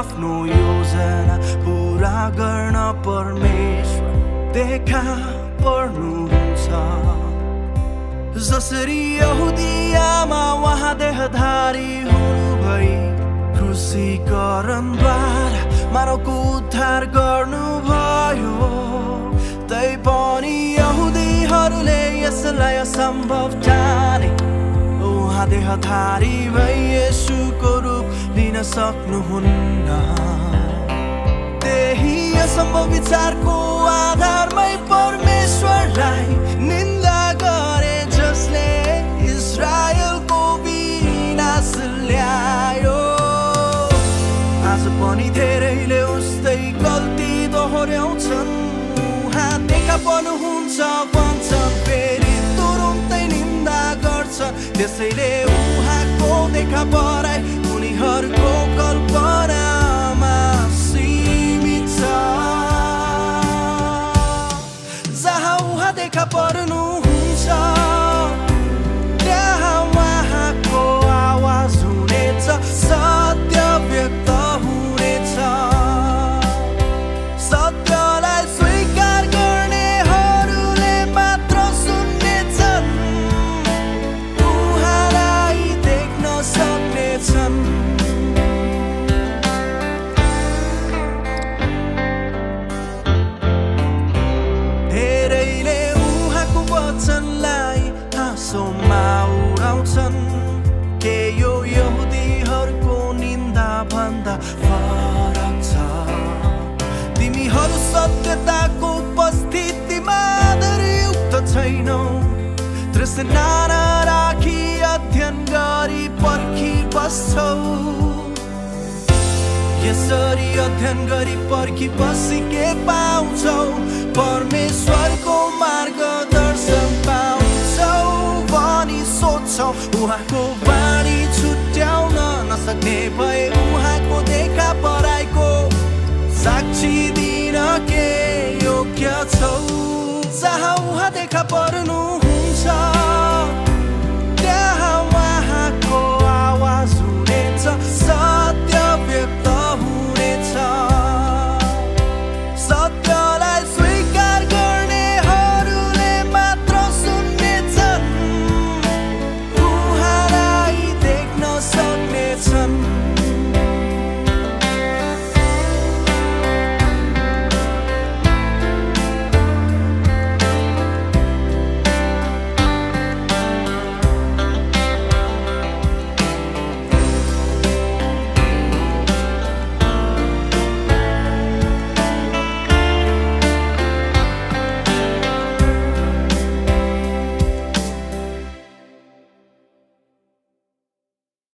आफ्नो योजना पुरा गर्न परमेश्वर देखा पर्नुहुन्छ। जसरी यहुदियामा उहाँ देहधारी हुनु भई खुसीकरणद्वारा मानवको उद्धार गर्नुभयो। तै पनि यहुदीहरूले यसलाई असम्भव उहाँ देहधारी भई यसुको रूप लिन सक्नुहुन्न। त्यही असम्भव विचारको आधारमै परमेश्वरलाई निन्दा गरे जसले इजरायलको विनाश ल्यायो। आज पनि धेरैले उस्तै गल्ती दोहोऱ्याउँछन्। उहाँ देखा पर्नुहुन्छ त्यसैले उहाँको देखा पराई उनीहरूको वचनलाई हाँसोमा उडाउँछन् के यो यहुदीहरूको निन्दा भन्दा फरक छ तिमीहरू सत्यताको उपस्थितिमा युक्त छैनौ तृष्णा राखी अध्ययन गरी पर्खी बस्छौ यसरी अध्ययन गरी पर्खी बसी के पाउँछौ परमेश्वरको मार्गदर्शन साक्षी दिन के योग्य छौ। चाहौ देखा पर्नु।